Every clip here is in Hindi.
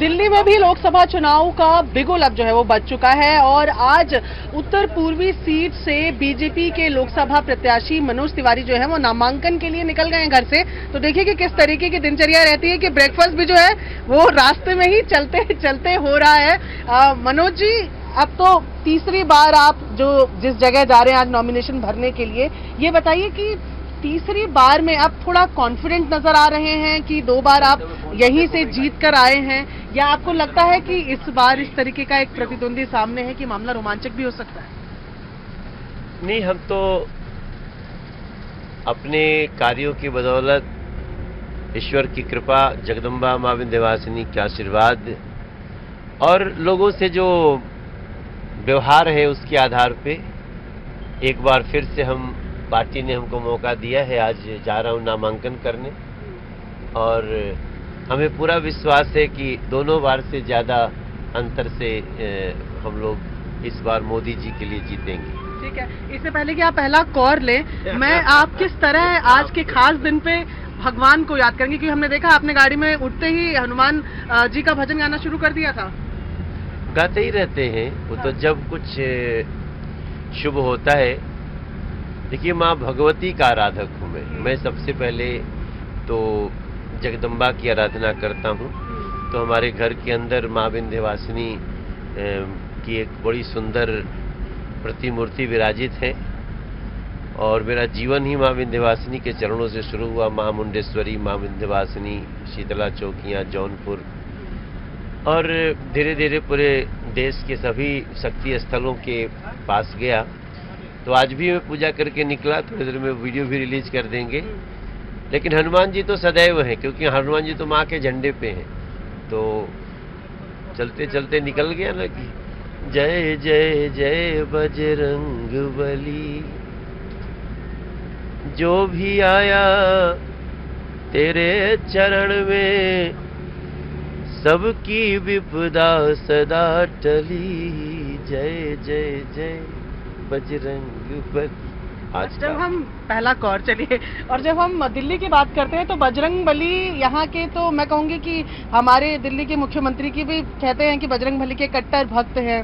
दिल्ली में भी लोकसभा चुनाव का बिगुल अब जो है वो बच चुका है और आज उत्तर पूर्वी सीट से बीजेपी के लोकसभा प्रत्याशी मनोज तिवारी जो है वो नामांकन के लिए निकल गए घर से। तो देखिए कि किस तरीके की दिनचर्या रहती है कि ब्रेकफास्ट भी जो है वो रास्ते में ही चलते चलते हो रहा है। मनोज जी, अब तो तीसरी बार आप जो जिस जगह जा रहे हैं आज नॉमिनेशन भरने के लिए, ये बताइए कि तीसरी बार में आप थोड़ा कॉन्फिडेंट नज़र आ रहे हैं कि दो बार आप यहीं से जीत कर आए हैं? या आपको लगता है कि इस बार इस तरीके का एक प्रतिद्वंदी सामने है कि मामला रोमांचक भी हो सकता है? नहीं, हम तो अपने कार्यों की बदौलत ईश्वर की कृपा, जगदम्बा माँ विंध्यवासिनी के आशीर्वाद और लोगों से जो व्यवहार है उसके आधार पे एक बार फिर से हम पार्टी ने हमको मौका दिया है आज जा रहा हूँ नामांकन करने। और हमें पूरा विश्वास है कि दोनों बार से ज़्यादा अंतर से हम लोग इस बार मोदी जी के लिए जीतेंगे। ठीक है। इससे पहले कि आप पहला कौर लें मैं आप किस तरह आज के खास दिन पे भगवान को याद करेंगे? क्योंकि हमने देखा आपने गाड़ी में उठते ही हनुमान जी का भजन गाना शुरू कर दिया था। गाते ही रहते हैं। वो तो जब कुछ शुभ होता है देखिए माँ भगवती का आराधक हूँ मैं। मैं सबसे पहले तो जगदम्बा की आराधना करता हूँ। तो हमारे घर के अंदर माँ विंध्यवासिनी की एक बड़ी सुंदर प्रतिमूर्ति विराजित है। और मेरा जीवन ही माँ विंध्यवासिनी के चरणों से शुरू हुआ। माँ मुंडेश्वरी माँ विंध्यवासिनी शीतला चौकियाँ जौनपुर। और धीरे धीरे पूरे देश के सभी शक्ति स्थलों के पास गया। तो आज भी मैं पूजा करके निकला, थोड़ी देर में वीडियो भी रिलीज़ कर देंगे। लेकिन हनुमान जी तो सदैव हैं, क्योंकि हनुमान जी तो माँ के झंडे पे हैं। तो चलते चलते निकल गया ना कि जय जय जय बजरंग बली। जो भी आया तेरे चरण में, सबकी विपदा सदा टली। जय जय जय। बजरंग बली आज जब हम पहला कौर चलिए और जब हम दिल्ली की बात करते हैं तो बजरंग बली यहाँ के तो मैं कहूँगी कि हमारे दिल्ली के मुख्यमंत्री की भी कहते हैं कि बजरंग बली के कट्टर भक्त हैं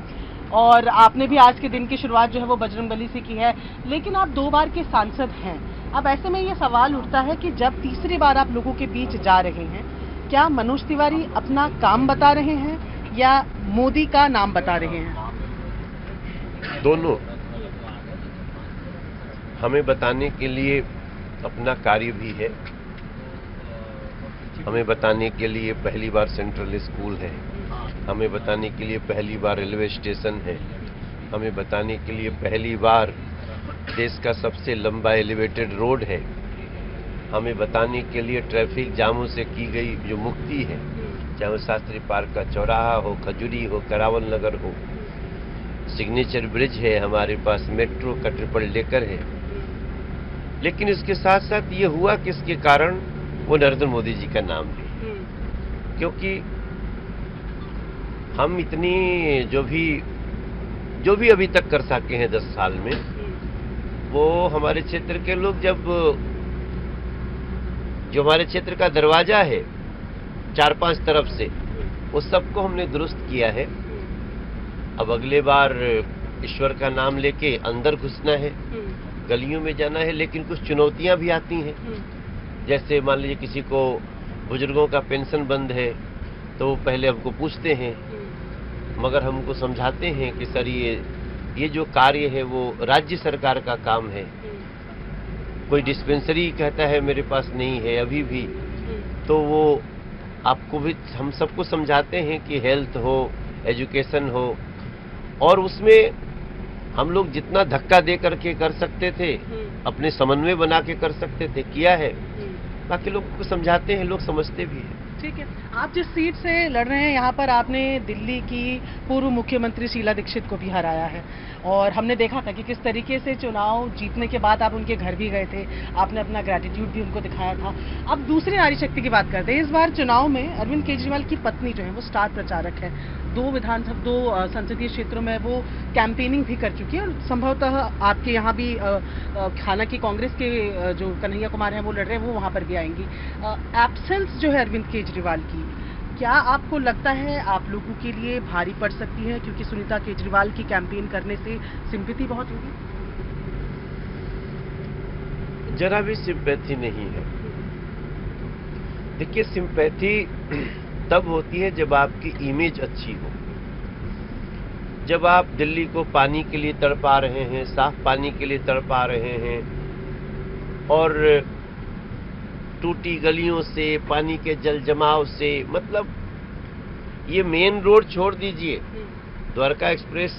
और आपने भी आज के दिन की शुरुआत जो है वो बजरंग बली से की है। लेकिन आप दो बार के सांसद हैं। अब ऐसे में ये सवाल उठता है कि जब तीसरी बार आप लोगों के बीच जा रहे हैं क्या मनोज तिवारी अपना काम बता रहे हैं या मोदी का नाम बता रहे हैं? दोनों। हमें बताने के लिए अपना कार्य भी है। हमें बताने के लिए पहली बार सेंट्रल स्कूल है। हमें बताने के लिए पहली बार रेलवे स्टेशन है। हमें बताने के लिए पहली बार देश का सबसे लंबा एलिवेटेड रोड है। हमें बताने के लिए ट्रैफ़िक जामों से की गई जो मुक्ति है, चाहे वो शास्त्री पार्क का चौराहा हो, खजूरी हो, करावल नगर हो, सिग्नेचर ब्रिज है हमारे पास, मेट्रो का ट्रिपल डेकर है। लेकिन इसके साथ साथ ये हुआ किसके कारण वो नरेंद्र मोदी जी का नाम भी हम्म। क्योंकि हम इतनी जो भी जो भी अभी तक कर सके हैं दस साल में हम्म। वो हमारे क्षेत्र के लोग जब जो हमारे क्षेत्र का दरवाज़ा है चार पाँच तरफ़ से हम्म। उस सबको हमने दुरुस्त किया है अब अगले बार ईश्वर का नाम लेके अंदर घुसना है गलियों में जाना है लेकिन कुछ चुनौतियाँ भी आती हैं हम्म। जैसे मान लीजिए किसी को बुज़ुर्गों का पेंशन बंद है तो वो पहले हमको पूछते हैं हम्म। मगर हमको समझाते हैं कि सर ये ये जो कार्य है वो राज्य सरकार का काम है हम्म। कोई डिस्पेंसरी कहता है मेरे पास नहीं है अभी भी तो वो आपको भी हम सबको समझाते हैं कि हेल्थ हो एजुकेशन हो और उसमें हम लोग जितना धक्का दे करके कर सकते थे हम्म। अपने समन्वय बना के कर सकते थे किया है हम्म। बाकी लोगों को समझाते हैं लोग समझते भी हैं ठीक है। आप जिस सीट से लड़ रहे हैं, यहाँ पर आपने दिल्ली की पूर्व मुख्यमंत्री शीला दीक्षित को भी हराया है। और हमने देखा था कि किस तरीके से चुनाव जीतने के बाद आप उनके घर भी गए थे। आपने अपना ग्रेटिट्यूड भी उनको दिखाया था। अब दूसरी नारी शक्ति की बात करते हैं। इस बार चुनाव में अरविंद केजरीवाल की पत्नी जो है, वो स्टार प्रचारक है। दो विधानसभा, दो संसदीय क्षेत्रों में वो कैंपेनिंग भी कर चुकी है और संभवतः आपके यहाँ भी हालाँकि कांग्रेस के जो कन्हैया कुमार हैं, वो लड़ रहे हैं, वो वहाँ पर भी आएँगी। एब्सेंस जो है अरविंद केजरीवाल की। क्या आपको लगता है आप लोगों के लिए भारी पड़ सकती है? क्योंकि सुनीता केजरीवाल की कैंपेन करने से सिंपैथी बहुत होगी। जरा भी सिंपैथी नहीं है। देखिए सिंपैथी तब होती है जब आपकी इमेज अच्छी हो। जब आप दिल्ली को पानी के लिए तड़पा रहे हैं, साफ़ पानी के लिए तड़पा रहे हैं, और टूटी गलियों से पानी के जल जमाव से मतलब ये मेन रोड छोड़ दीजिए। द्वारका एक्सप्रेस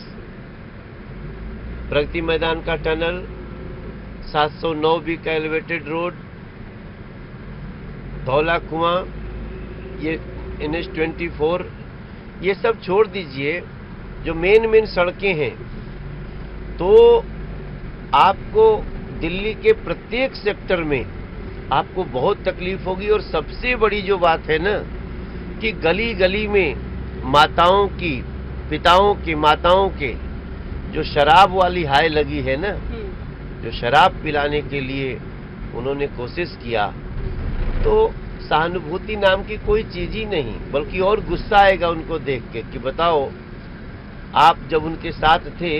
प्रगति मैदान का टनल 709 बी का एलिवेटेड रोड धौला कुआँ ये एन एच ट्वेंटी फोर ये सब छोड़ दीजिए जो मेन मेन सड़कें हैं। तो आपको दिल्ली के प्रत्येक सेक्टर में आपको बहुत तकलीफ़ होगी और सबसे बड़ी जो बात है ना कि गली गली में माताओं की पिताओं की माताओं के जो शराब वाली हाय लगी है ना जो शराब पिलाने के लिए उन्होंने कोशिश किया तो सहानुभूति नाम की कोई चीज़ ही नहीं बल्कि और गुस्सा आएगा उनको देख के कि बताओ आप जब उनके साथ थे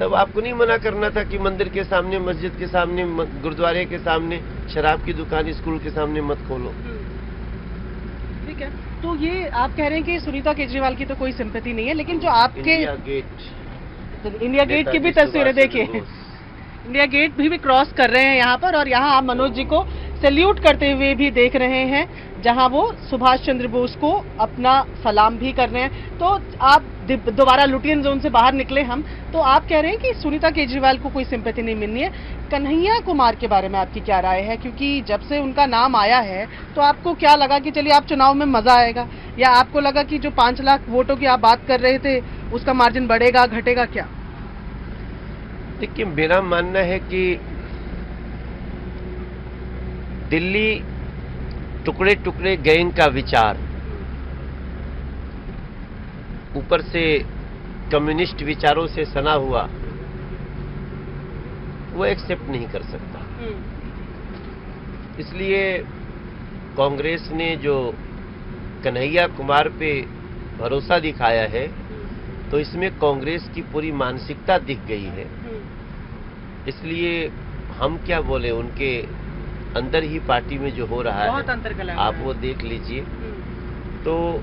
तब आपको नहीं मना करना था कि मंदिर के सामने मस्जिद के सामने गुरुद्वारे के सामने शराब की दुकान स्कूल के सामने मत खोलो। हम्म। ठीक है। तो ये आप कह रहे हैं कि सुनीता केजरीवाल की तो कोई सिंपति नहीं है लेकिन जो आपके इंडिया गेट। इंडिया गेट की भी तस्वीरें देखिए। इंडिया गेट भी, भी क्रॉस कर रहे हैं यहाँ पर और यहाँ आप मनोज जी को सैल्यूट करते हुए भी देख रहे हैं। जहाँ वो सुभाष चंद्र बोस को अपना सलाम भी कर रहे हैं। तो आप दोबारा लुटियन जोन से बाहर निकले हम तो आप कह रहे हैं कि सुनीता केजरीवाल को कोई सिंपैथी नहीं मिलनी है। कन्हैया कुमार के बारे में आपकी क्या राय है? क्योंकि जब से उनका नाम आया है तो आपको क्या लगा कि चलिए आप चुनाव में मज़ा आएगा? या आपको लगा कि जो पाँच लाख वोटों की आप बात कर रहे थे, उसका मार्जिन बढ़ेगा, घटेगा क्या? देखिए, मेरा मानना है कि दिल्ली टुकड़े टुकड़े गैंग का विचार। ऊपर से कम्युनिस्ट विचारों से सना हुआ, वो एक्सेप्ट नहीं कर सकता। इसलिए कांग्रेस ने जो कन्हैया कुमार पे भरोसा दिखाया है तो इसमें कांग्रेस की पूरी मानसिकता दिख गई है। इसलिए हम क्या बोले, उनके अंदर ही पार्टी में जो हो रहा बहुत है। आप वो देख लीजिए। हम्म। तो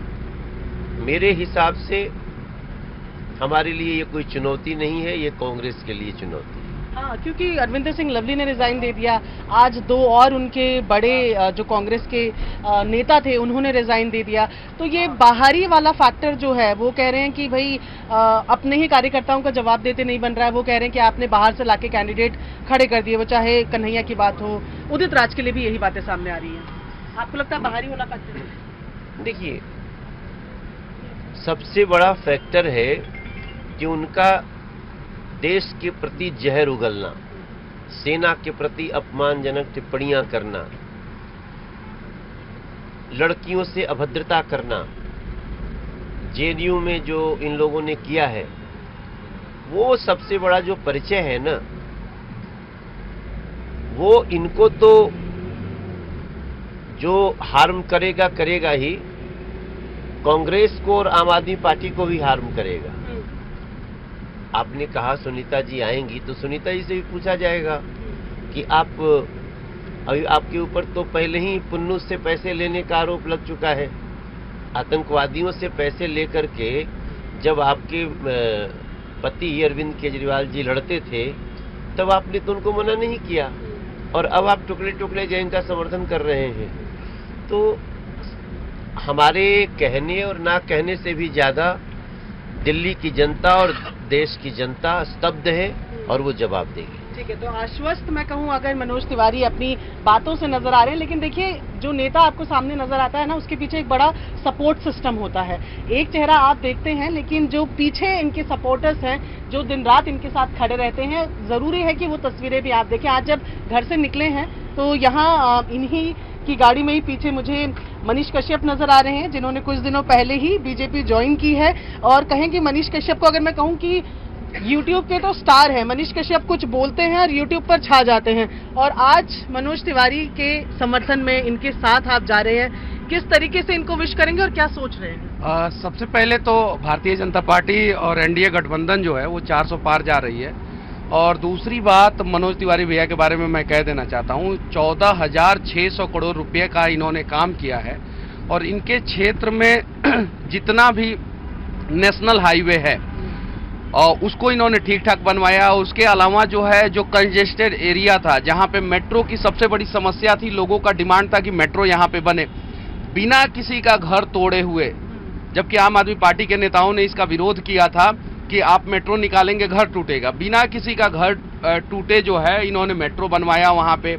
मेरे हिसाब से हमारे लिए ये कोई चुनौती नहीं है ये कांग्रेस के लिए चुनौती। हाँ क्योंकि अरविंदर सिंह लवली ने रिजाइन दे दिया। आज दो और उनके बड़े जो कांग्रेस के नेता थे उन्होंने रिजाइन दे दिया। तो ये बाहरी वाला फैक्टर जो है वो कह रहे हैं कि भाई अपने ही कार्यकर्ताओं का जवाब देते नहीं बन रहा है। वो कह रहे हैं कि आपने बाहर से लाके कैंडिडेट खड़े कर दिए वो चाहे कन्हैया की बात हो। उदित राज के लिए भी यही बातें सामने आ रही है। आपको लगता है बाहरी वाला फैक्टर देखिए सबसे बड़ा फैक्टर है कि उनका देश के प्रति जहर उगलना, सेना के प्रति अपमानजनक टिप्पणियाँ करना, लड़कियों से अभद्रता करना, जेएनयू में जो इन लोगों ने किया है, वो सबसे बड़ा जो परिचय है ना, वो इनको तो जो हार्म करेगा करेगा ही, कांग्रेस को और आम आदमी पार्टी को भी हार्म करेगा। आपने कहा सुनीता जी आएँगी तो सुनीता जी से भी पूछा जाएगा कि आप, अभी आपके ऊपर तो पहले ही पुन्नू से पैसे लेने का आरोप लग चुका है। आतंकवादियों से पैसे लेकर के जब आपके पति अरविंद केजरीवाल जी लड़ते थे, तब आपने तो उनको मना नहीं किया। और अब आप टुकड़े टुकड़े जैन का समर्थन कर रहे हैं। तो हमारे कहने और ना कहने से भी ज़्यादा दिल्ली की जनता और देश की जनता स्तब्ध है और वो जवाब देगी। ठीक है तो आश्वस्त मैं कहूँ, अगर मनोज तिवारी अपनी बातों से नज़र आ रहे हैं, लेकिन देखिए, जो नेता आपको सामने नज़र आता है ना, उसके पीछे एक बड़ा सपोर्ट सिस्टम होता है। एक चेहरा आप देखते हैं, लेकिन जो पीछे इनके सपोर्टर्स हैं, जो दिन रात इनके साथ खड़े रहते हैं, ज़रूरी है कि वो तस्वीरें भी आप देखें। आज जब घर से निकले हैं तो यहाँ इन्हीं की गाड़ी में ही पीछे मुझे मनीष कश्यप नज़र आ रहे हैं, जिन्होंने कुछ दिनों पहले ही बीजेपी ज्वाइन की है। और कहें कि मनीष कश्यप को अगर मैं कहूँ कि यूट्यूब के तो स्टार है, मनीष कश्यप कुछ बोलते हैं और यूट्यूब पर छा जाते हैं। और आज मनोज तिवारी के समर्थन में इनके साथ आप जा रहे हैं। किस तरीके से इनको विश करेंगे और क्या सोच रहे हैं? सबसे पहले तो भारतीय जनता पार्टी और एनडीए गठबंधन जो है, वो 400 पार जा रही है। और दूसरी बात मनोज तिवारी भैया के बारे में मैं कह देना चाहता हूँ, चौदह हज़ार छः सौ करोड़ रुपये का इन्होंने काम किया है और इनके क्षेत्र में जितना भी नेशनल हाईवे है, और उसको इन्होंने ठीक ठाक बनवाया। उसके अलावा जो है, जो कंजेस्टेड एरिया था, जहाँ पे मेट्रो की सबसे बड़ी समस्या थी, लोगों का डिमांड था कि मेट्रो यहाँ पे बने। बिना किसी का घर तोड़े हुए, जबकि आम आदमी पार्टी के नेताओं ने इसका विरोध किया था कि आप मेट्रो निकालेंगे, घर टूटेगा। बिना किसी का घर टूटे जो है, इन्होंने मेट्रो बनवाया, वहाँ पे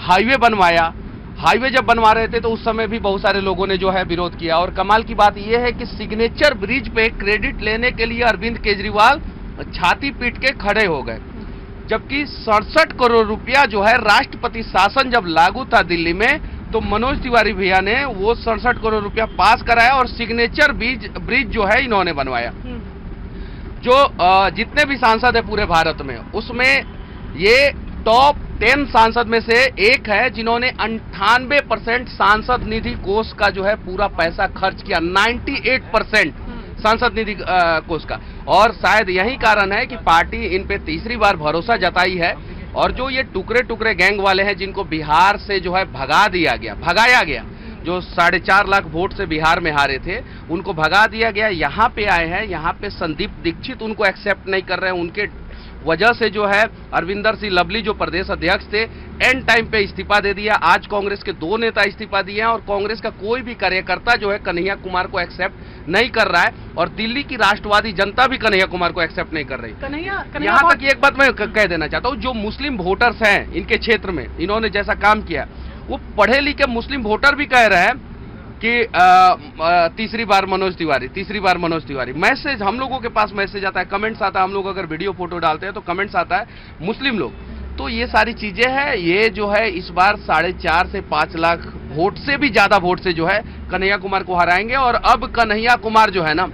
हाईवे बनवाया। हाईवे जब बनवा रहे थे तो उस समय भी बहुत सारे लोगों ने जो है विरोध किया। और कमाल की बात यह है कि सिग्नेचर ब्रिज पे क्रेडिट लेने के लिए अरविंद केजरीवाल छाती पीट के खड़े हो गए। जबकि सड़सठ करोड़ रुपया जो है राष्ट्रपति शासन जब लागू था दिल्ली में तो मनोज तिवारी भैया ने वो सड़सठ करोड़ रुपया पास कराया और सिग्नेचर ब्रिज ब्रिज जो है इन्होंने बनवाया। हम्म। जो जितने भी सांसद है पूरे भारत में उसमें ये टॉप टेन सांसद में से एक है जिन्होंने अंठानवे परसेंट सांसद निधि कोष का जो है पूरा पैसा खर्च किया। 98 परसेंट सांसद निधि कोष का। और शायद यही कारण है कि पार्टी इन पे तीसरी बार भरोसा जताई है और जो ये टुकड़े टुकड़े गैंग वाले हैं जिनको बिहार से जो है भगा दिया गया भगाया गया जो साढ़े चार लाख वोट से बिहार में हारे थे उनको भगा दिया गया यहाँ पे आए हैं यहाँ पे संदीप दीक्षित उनको एक्सेप्ट नहीं कर रहे हैं उनके वजह से जो है अरविंदर सिंह लवली जो प्रदेश अध्यक्ष थे एंड टाइम पे इस्तीफा दे दिया आज कांग्रेस के दो नेता इस्तीफा दिए हैं और कांग्रेस का कोई भी कार्यकर्ता जो है कन्हैया कुमार को एक्सेप्ट नहीं कर रहा है और दिल्ली की राष्ट्रवादी जनता भी कन्हैया कुमार को एक्सेप्ट नहीं कर रही। कन्हैया यहाँ तक एक बात मैं कह देना चाहता हूँ जो मुस्लिम वोटर्स हैं इनके क्षेत्र में इन्होंने जैसा काम किया वो पढ़े लिखे मुस्लिम वोटर भी कह रहे हैं कि आ, आ, तीसरी बार मनोज तिवारी तीसरी बार मनोज तिवारी। मैसेज हम लोगों के पास मैसेज आता है कमेंट्स आता है। हम लोग अगर वीडियो फ़ोटो डालते हैं तो कमेंट्स आता है मुस्लिम लोग। तो ये सारी चीज़ें हैं ये जो है इस बार साढ़े चार से पाँच लाख वोट से भी ज़्यादा वोट से जो है कन्हैया कुमार को हराएँगे और अब कन्हैया कुमार जो है ना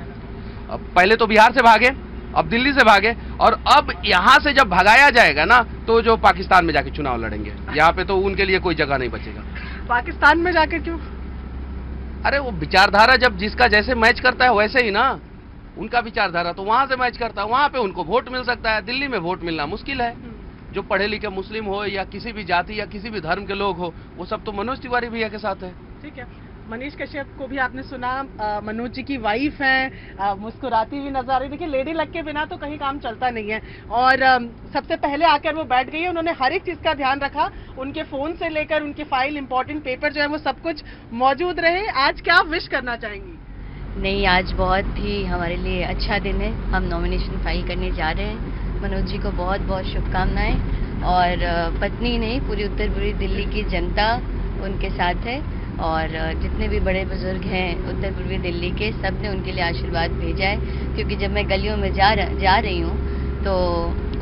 पहले तो बिहार से भागे। अब दिल्ली से भागे और अब यहाँ से जब भगाया जाएगा ना तो जो पाकिस्तान में जाके चुनाव लड़ेंगे। यहाँ पे तो उनके लिए कोई जगह नहीं बचेगा। पाकिस्तान में जाके क्यों? अरे वो विचारधारा जब जिसका जैसे मैच करता है वैसे ही ना उनका विचारधारा तो वहाँ से मैच करता है वहाँ पे उनको वोट मिल सकता है दिल्ली में वोट मिलना मुश्किल है। जो पढ़े लिखे मुस्लिम हो या किसी भी जाति या किसी भी धर्म के लोग हो वो सब तो मनोज तिवारी भैया के साथ है। ठीक है। मनीष कश्यप को भी आपने सुना मनोज जी की वाइफ हैं मुस्कुराती हुई नज़र आ रही। देखिए लेडी लग के बिना तो कहीं काम चलता नहीं है। और सबसे पहले आकर वो बैठ गई है उन्होंने हर एक चीज़ का ध्यान रखा। उनके फ़ोन से लेकर, उनके फ़ाइल इंपॉर्टेंट पेपर जो है, वो सब कुछ मौजूद रहे। आज क्या विश करना चाहेंगी? नहीं, आज बहुत ही हमारे लिए अच्छा दिन है। हम नॉमिनेशन फ़ाइल करने जा रहे हैं। मनोज जी को बहुत बहुत शुभकामनाएँ। और पत्नी नहीं, पूरी उत्तर पूर्वी दिल्ली की जनता उनके साथ है। और जितने भी बड़े बुज़ुर्ग हैं उत्तर पूर्वी दिल्ली के सबने उनके लिए आशीर्वाद भेजा है। क्योंकि जब मैं गलियों में जा रह, जा रही हूँ तो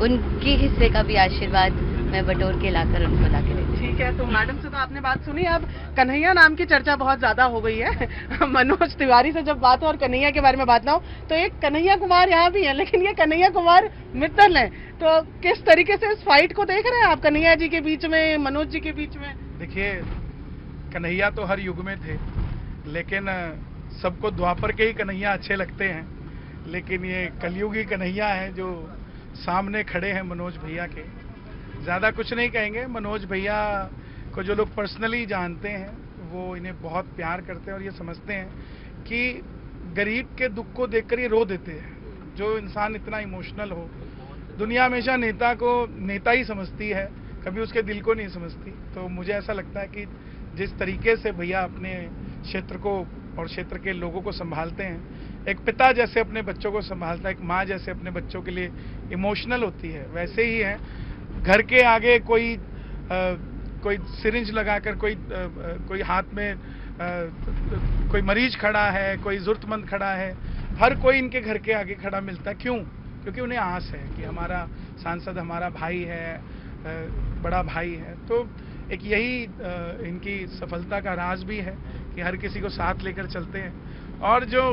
उनके हिस्से का भी आशीर्वाद मैं बटोर के लाकर उनको ला के ठीक है तो मैडम से तो आपने बात सुनी। अब कन्हैया नाम की चर्चा बहुत ज़्यादा हो गई है। मनोज तिवारी से जब बात हो और कन्हैया के बारे में बात ना हो तो एक कन्हैया कुमार यहाँ भी है लेकिन ये कन्हैया कुमार मित्तल है। तो किस तरीके से इस फाइट को देख रहे हैं आप कन्हैया जी के बीच में मनोज जी के बीच में? देखिए कन्हैया तो हर युग में थे, लेकिन सबको द्वापर के ही कन्हैया अच्छे लगते हैं। लेकिन ये कलयुगी कन्हैया है जो सामने खड़े हैं मनोज भैया के। ज़्यादा कुछ नहीं कहेंगे, मनोज भैया को जो लोग पर्सनली जानते हैं, वो इन्हें बहुत प्यार करते हैं और ये समझते हैं कि गरीब के दुख को देखकर ये रो देते हैं। जो इंसान इतना इमोशनल हो, दुनिया हमेशा नेता को नेता ही समझती है, कभी उसके दिल को नहीं समझती। तो मुझे ऐसा लगता है कि जिस तरीके से भैया अपने क्षेत्र को और क्षेत्र के लोगों को संभालते हैं एक पिता जैसे अपने बच्चों को संभालता है एक माँ जैसे अपने बच्चों के लिए इमोशनल होती है वैसे ही है। घर के आगे कोई आ, कोई सिरिंज लगाकर कोई आ, कोई हाथ में आ, कोई मरीज़ खड़ा है कोई जरूरतमंद खड़ा है हर कोई इनके घर के आगे खड़ा मिलता है। क्यों? क्योंकि उन्हें आस है कि हमारा सांसद हमारा भाई है बड़ा भाई है। तो एक यही इनकी सफलता का राज भी है कि हर किसी को साथ लेकर चलते हैं। और जो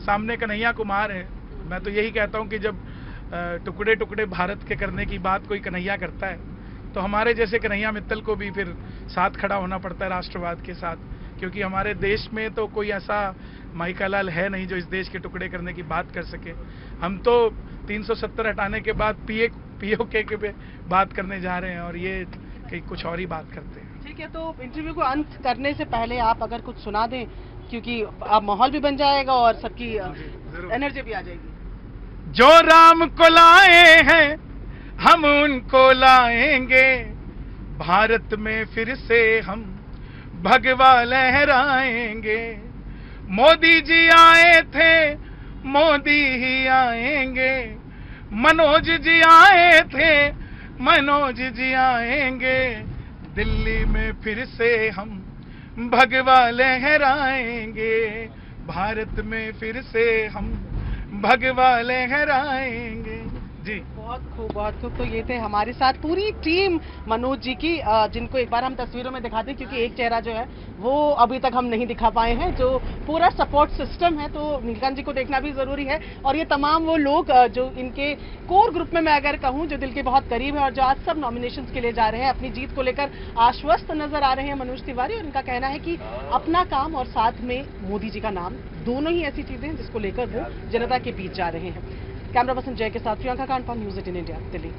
सामने कन्हैया कुमार है, मैं तो यही कहता हूँ कि जब टुकड़े टुकड़े भारत के करने की बात कोई कन्हैया करता है तो हमारे जैसे कन्हैया मित्तल को भी फिर साथ खड़ा होना पड़ता है राष्ट्रवाद के साथ। क्योंकि हमारे देश में तो कोई ऐसा माइकालाल है नहीं जो इस देश के टुकड़े करने की बात कर सके। हम तो 370 हटाने के बाद पीए, पीओके के पे बात करने जा रहे हैं और ये कहीं कुछ और ही बात करते हैं। ठीक है तो इंटरव्यू को अंत करने से पहले आप अगर कुछ सुना दें क्योंकि आप माहौल भी बन जाएगा और सबकी एनर्जी भी आ जाएगी। जो राम को लाए हैं हम उनको लाएँगे। भारत में फिर से हम भगवा लहराएँगे। मोदी जी आए थे मोदी ही आएँगे। मनोज जी आए थे मनोज जी आएँगे दिल्ली में फिर से हम भगवा लहराएँगे। भारत में फिर से हम भगवा लहराएँगे। जी। बहुत खूब बहुत खूब। तो ये थे हमारे साथ पूरी टीम मनोज जी की जिनको एक बार हम तस्वीरों में दिखाते हैं, क्योंकि एक चेहरा जो है, वो अभी तक हम नहीं दिखा पाए हैं, जो पूरा सपोर्ट सिस्टम है तो नीलकांत जी को देखना भी ज़रूरी है। और ये तमाम वो लोग जो इनके कोर ग्रुप में मैं अगर कहूँ, जो दिल के बहुत करीब है और जो आज सब नॉमिनेशन के लिए जा रहे हैं, अपनी जीत को लेकर आश्वस्त नज़र आ रहे हैं मनोज तिवारी, और इनका कहना है कि अपना काम और साथ में मोदी जी का नाम, दोनों ही ऐसी चीज़ें हैं जिसको लेकर वो जनता के बीच जा रहे हैं। कैमरा पर्सन जय के साथ Priyanka Kandpal news eighteen India Delhi.